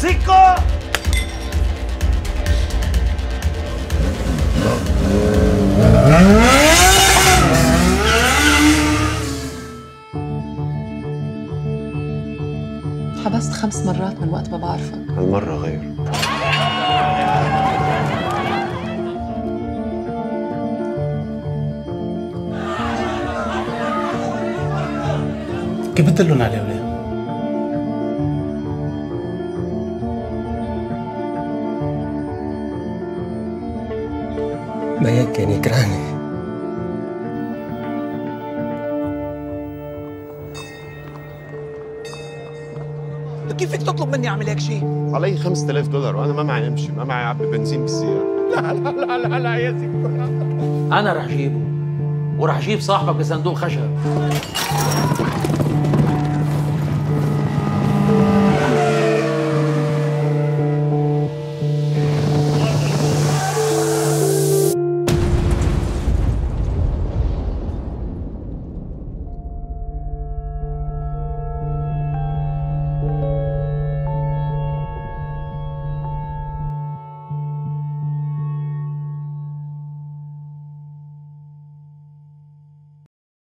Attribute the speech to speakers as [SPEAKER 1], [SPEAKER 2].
[SPEAKER 1] سيكو
[SPEAKER 2] حبست خمس مرات من وقت ما بعرفك.
[SPEAKER 3] هالمرة غير.
[SPEAKER 4] كيف بتدلون عليه وليه؟
[SPEAKER 5] ما هيك كان يكرهني
[SPEAKER 1] كيف فيك تطلب مني أعمل هيك شيء؟
[SPEAKER 3] علي 5000 دولار وأنا ما معي أمشي ما معي اعبي بنزين بالسيارة.
[SPEAKER 1] لا لا لا لا لا يا سيكو
[SPEAKER 6] أنا رح جيبه ورح جيب صاحبك بصندوق خشب.